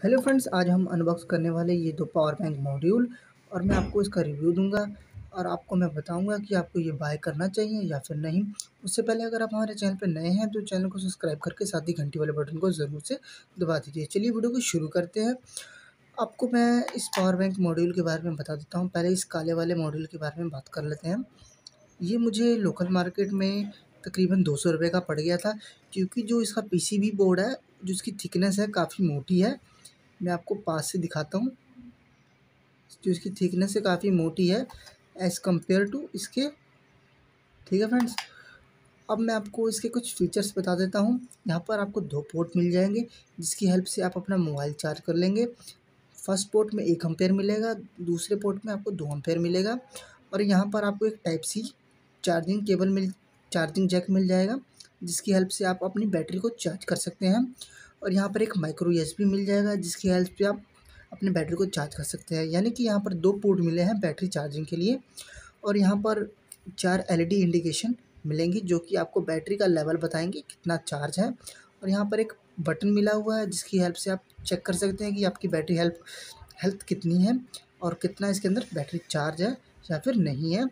Hello friends, आज हम unbox करने वाले ये दो पावर बैंक मॉड्यूल और मैं आपको इसका रिव्यू दूँगा और आपको मैं बताऊँगा कि आपको ये बाय करना चाहिए या फिर नहीं। उससे पहले अगर आप हमारे चैनल पर नए हैं तो चैनल को सब्सक्राइब करके साथ ही घंटी वाले बटन को ज़रूर से दबा दीजिए। चलिए वीडियो को शुरू करते हैं। आपको मैं इस पावर बैंक मॉड्यूल के बारे में बता देता हूँ। पहले इस काले वाले मॉड्यूल के बारे में बात कर लेते हैं। ये मुझे लोकल मार्केट में तकरीबन दो सौ रुपये का पड़ गया था, क्योंकि जो इसका पीसीबी बोर्ड है जो इसकी थिकनेस है, काफ़ी मोटी है मैं आपको पास से दिखाता हूँ, जो इसकी थिकनेस है काफ़ी मोटी है एज़ कंपेयर टू इसके, ठीक है फ्रेंड्स अब मैं आपको इसके कुछ फीचर्स बता देता हूँ। यहाँ पर आपको दो पोर्ट मिल जाएँगे, जिसकी हेल्प से आप अपना मोबाइल चार्ज कर लेंगे। फ़र्स्ट पोर्ट में एक अम्पेयर मिलेगा, दूसरे पोर्ट में आपको दो अम्पेयर मिलेगा। और यहाँ पर आपको एक टाइप सी चार्जिंग केबल मिल चार्जिंग जैक मिल जाएगा, जिसकी हेल्प से आप अपनी बैटरी को चार्ज कर सकते हैं। और यहाँ पर एक माइक्रो एस मिल जाएगा, जिसकी हेल्प से आप अपने बैटरी को चार्ज कर सकते हैं। यानी कि यहाँ पर दो पोर्ट मिले हैं बैटरी चार्जिंग के लिए और यहाँ पर चार एलईडी इंडिकेशन मिलेंगी, जो कि आपको बैटरी का लेवल बताएँगे कितना चार्ज है। और यहाँ पर एक बटन मिला हुआ है, जिसकी हेल्प से आप चेक कर सकते हैं कि आपकी बैटरी हेल्प हेल्थ कितनी है और कितना इसके अंदर बैटरी चार्ज है या फिर नहीं है।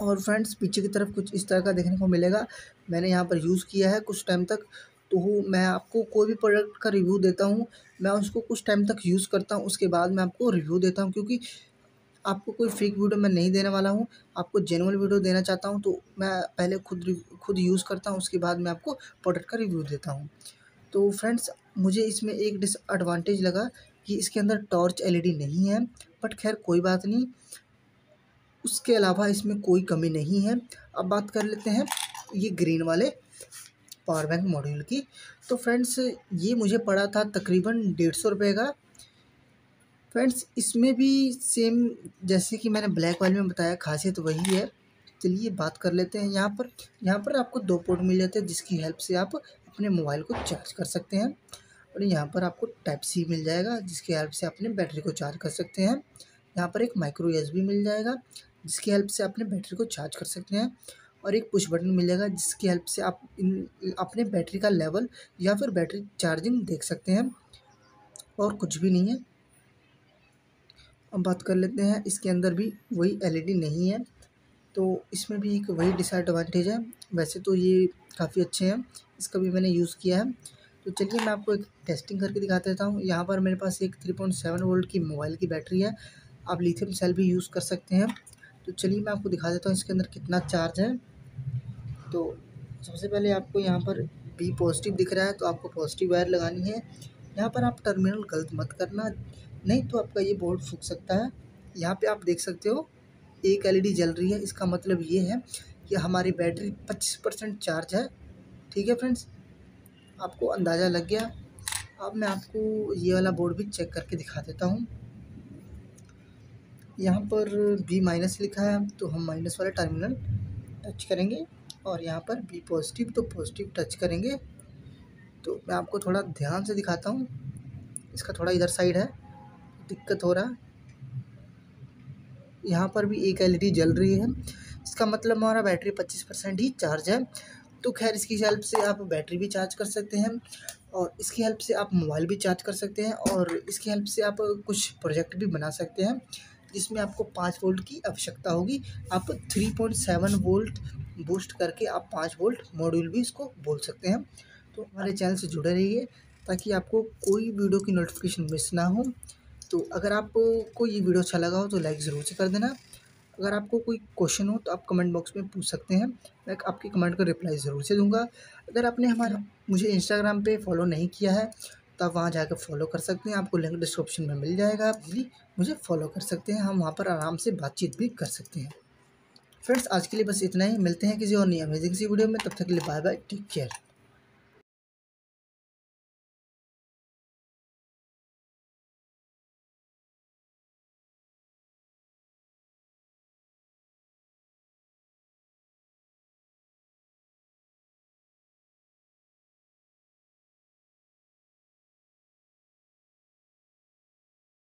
और फ्रेंड्स पीछे की तरफ़ कुछ इस तरह का देखने को मिलेगा। मैंने यहाँ पर यूज़ किया है कुछ टाइम तक तो मैं आपको कोई भी प्रोडक्ट का रिव्यू देता हूँ, मैं उसको कुछ टाइम तक यूज़ करता हूँ, उसके बाद मैं आपको रिव्यू देता हूँ, क्योंकि आपको कोई फेक वीडियो मैं नहीं देने वाला हूँ, आपको जेनुअन वीडियो देना चाहता हूँ तो मैं पहले खुद खुद यूज़ करता हूँ, उसके बाद मैं आपको प्रोडक्ट का रिव्यू देता हूँ। तो फ्रेंड्स मुझे इसमें एक डिसएडवांटेज लगा कि इसके अंदर टॉर्च एलईडी नहीं है बट खैर कोई बात नहीं, उसके अलावा इसमें कोई कमी नहीं है। अब बात कर लेते हैं ये ग्रीन वाले पावर बैंक मॉड्यूल की। तो फ्रेंड्स, ये मुझे पड़ा था तकरीबन डेढ़ सौ रुपये का। फ्रेंड्स, इसमें भी सेम जैसे कि मैंने ब्लैक वाले में बताया, खासियत वही है। चलिए बात कर लेते हैं यहाँ पर। यहाँ पर आपको दो पोर्ट मिल जाते हैं, जिसकी हेल्प से आप अपने मोबाइल को चार्ज कर सकते हैं। और यहाँ पर आपको टाइप सी मिल जाएगा, जिसकी हेल्प से अपने बैटरी को चार्ज कर सकते हैं। यहाँ पर एक माइक्रो एस मिल जाएगा, जिसकी हेल्प से अपने बैटरी को चार्ज कर सकते हैं। और एक पुश बटन मिलेगा जिसकी हेल्प से आप इन, अपने बैटरी का लेवल या फिर बैटरी चार्जिंग देख सकते हैं और कुछ भी नहीं है। अब बात कर लेते हैं, इसके अंदर भी वही एलईडी नहीं है। तो इसमें भी एक वही डिसएडवांटेज है। वैसे तो ये काफ़ी अच्छे हैं। इसका भी मैंने यूज़ किया है। तो चलिए मैं आपको एक टेस्टिंग करके दिखा देता हूँ। यहाँ पर मेरे पास एक थ्री पॉइंट सेवन वोल्ट की मोबाइल की बैटरी है। आप लिथियम सेल भी यूज़ कर सकते हैं। तो चलिए मैं आपको दिखा देता हूँ इसके अंदर कितना चार्ज है। तो सबसे पहले आपको यहाँ पर बी पॉजिटिव दिख रहा है तो आपको पॉजिटिव वायर लगानी है। यहाँ पर आप टर्मिनल गलत मत करना, नहीं तो आपका ये बोर्ड फूक सकता है। यहाँ पे आप देख सकते हो, एक एलईडी जल रही है, इसका मतलब ये है कि हमारी बैटरी पच्चीस परसेंट चार्ज है। ठीक है फ्रेंड्स आपको अंदाज़ा लग गया। अब मैं आपको ये वाला बोर्ड भी चेक करके दिखा देता हूँ। यहाँ पर बी माइनस लिखा है तो हम माइनस वाला टर्मिनल टच करेंगे। और यहाँ पर बी पॉजिटिव तो पॉजिटिव टच करेंगे। तो मैं आपको थोड़ा ध्यान से दिखाता हूँ। इसका थोड़ा इधर साइड है। दिक्कत हो रहा यहाँ पर भी एक एलईडी जल रही है। इसका मतलब हमारा बैटरी पच्चीस परसेंट ही चार्ज है। तो खैर, इसकी हेल्प से आप बैटरी भी चार्ज कर सकते हैं और इसकी हेल्प से आप मोबाइल भी चार्ज कर सकते हैं और इसकी हेल्प से आप कुछ प्रोजेक्ट भी बना सकते हैं, जिसमें आपको पाँच वोल्ट की आवश्यकता होगी। आप three point seven volt boost करके आप पाँच वोल्ट मॉड्यूल भी इसको बोल सकते हैं। तो हमारे चैनल से जुड़े रहिए ताकि आपको कोई वीडियो की नोटिफिकेशन मिस ना हो। तो अगर आपको ये वीडियो अच्छा लगा हो तो लाइक ज़रूर से कर देना। अगर आपको कोई क्वेश्चन हो तो आप कमेंट बॉक्स में पूछ सकते हैं। मैं आपके कमेंट का रिप्लाई ज़रूर से दूँगा। अगर आपने हमारा, मुझे इंस्टाग्राम पे फॉलो नहीं किया है तो आप वहाँ जाकर फॉलो कर सकते हैं। आपको लिंक डिस्क्रिप्शन में मिल जाएगा। आप भी मुझे फॉलो कर सकते हैं। हम वहाँ पर आराम से बातचीत भी कर सकते हैं। फ्रेंड्स आज के लिए बस इतना ही। मिलते हैं किसी और नहीं अमेजिंग सी वीडियो में। तब तक के लिए बाय बाय टेक केयर